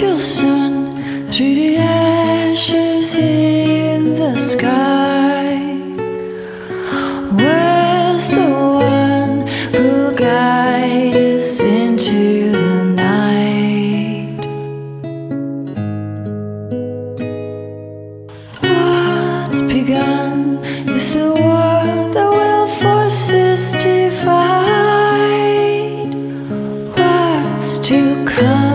your sun through the ashes in the sky. Where's the one who guides guide us into the night? What's begun is the war that will force this divide. What's to come?